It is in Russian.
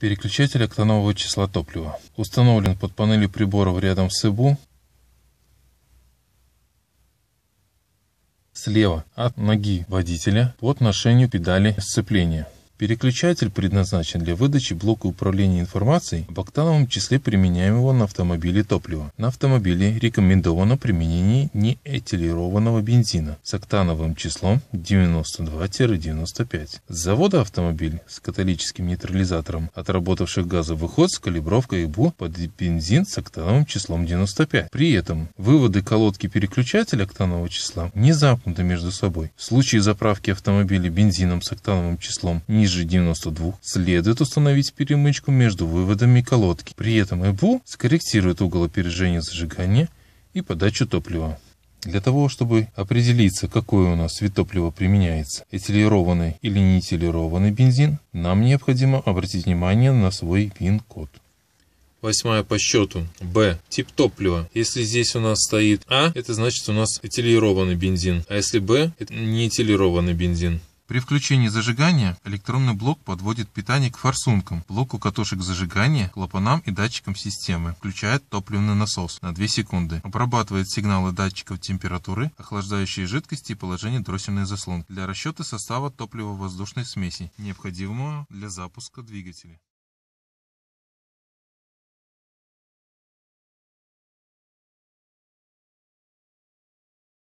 Переключатель октанового числа топлива. Установлен под панелью приборов рядом с ИБУ. Слева от ноги водителя по отношению педали сцепления. Переключатель предназначен для выдачи блока управления информацией об октановом числе применяемого на автомобиле топлива. На автомобиле рекомендовано применение неэтилированного бензина с октановым числом 92-95. С завода автомобиль с каталическим нейтрализатором отработавших газов выход с калибровкой ИБУ под бензин с октановым числом 95. При этом выводы колодки переключателя октанового числа не замкнуты между собой. В случае заправки автомобиля бензином с октановым числом ниже ниже 92, следует установить перемычку между выводами колодки. При этом ЭБУ скорректирует угол опережения зажигания и подачу топлива. Для того, чтобы определиться, какой у нас вид топлива применяется, этилированный или неэтилированный бензин, нам необходимо обратить внимание на свой ВИН-код. Восьмая по счету. Б. Тип топлива. Если здесь у нас стоит А, это значит у нас этилированный бензин. А если Б, это неэтилированный бензин. При включении зажигания электронный блок подводит питание к форсункам, блоку катушек зажигания, клапанам и датчикам системы, включает топливный насос на 2 секунды, обрабатывает сигналы датчиков температуры, охлаждающей жидкости и положение дроссельной заслонки. Для расчета состава топливо-воздушной смеси, необходимого для запуска двигателя.